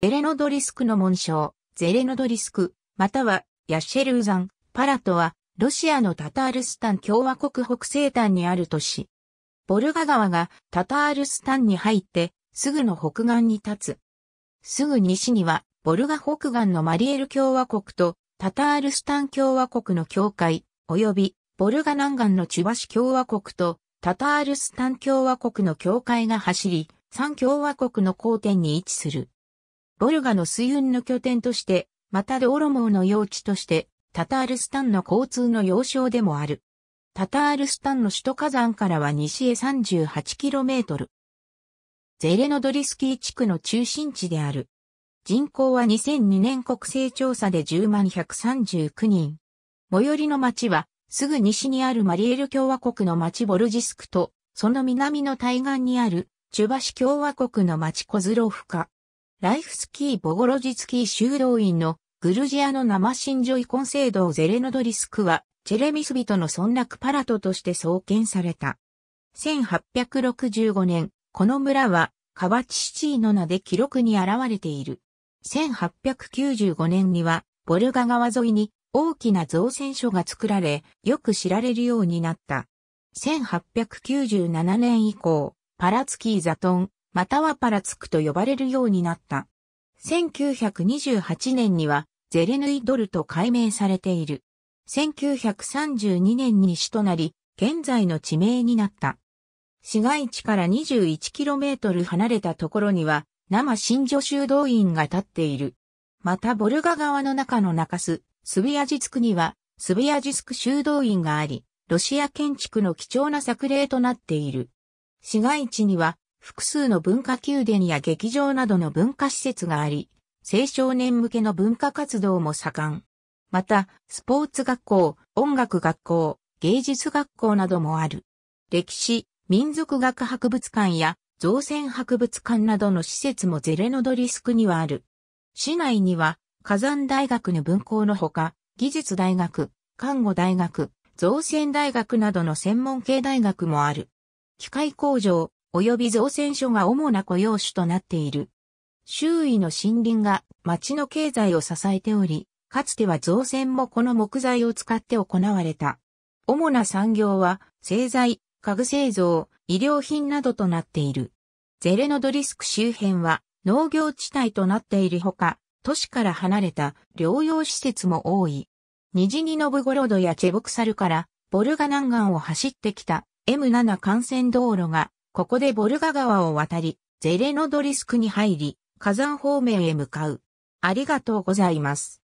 ゼレノドリスクの紋章、ゼレノドリスク、またはヤシェルーザン、パラトは、ロシアのタタールスタン共和国北西端にある都市。ボルガ川がタタールスタンに入って、すぐの北岸に立つ。すぐ西には、ボルガ北岸のマリエル共和国と、タタールスタン共和国の境界、及び、ボルガ南岸のチュバシ共和国と、タタールスタン共和国の境界が走り、三共和国の交点に位置する。ボルガの水運の拠点として、またドーロモーの用地として、タタールスタンの交通の要衝でもある。タタールスタンの首都火山からは西へ 38km。ゼレノドリスキー地区の中心地である。人口は2002年国勢調査で10万139人。最寄りの町は、すぐ西にあるマリエル共和国の町ボルジスクと、その南の対岸にある、チュバシ共和国の町コズロフカ。ライフスキー・ボゴロジツキー修道院のグルジアの生信女イコン聖堂ゼレノドリスクは、チェレミス人の村落パラトとして創建された。1865年、この村は、カワチシチーの名で記録に現れている。1895年には、ボルガ川沿いに大きな造船所が作られ、よく知られるようになった。1897年以降、パラツキーザトン、またはパラツクと呼ばれるようになった。1928年にはゼレヌイドルと改名されている。1932年に首となり、現在の地名になった。市街地から 21km 離れたところには、生新女修道院が建っている。またボルガ川の中の中州、スビアジスクには、スビアジスク修道院があり、ロシア建築の貴重な作例となっている。市街地には、複数の文化宮殿や劇場などの文化施設があり、青少年向けの文化活動も盛ん。また、スポーツ学校、音楽学校、芸術学校などもある。歴史、民族学博物館や造船博物館などの施設もゼレノドリスクにはある。市内には火山大学の分校のほか、技術大学、看護大学、造船大学などの専門系大学もある。機械工場、及び造船所が主な雇用種となっている。周囲の森林が町の経済を支えており、かつては造船もこの木材を使って行われた。主な産業は製材、家具製造、医療品などとなっている。ゼレノドリスク周辺は農業地帯となっているほか、都市から離れた療養施設も多い。虹にノブゴロドやチェボクサルからボルガ南岸を走ってきた M7 幹線道路がここでボルガ川を渡り、ゼレノドリスクに入り、火山方面へ向かう。ありがとうございます。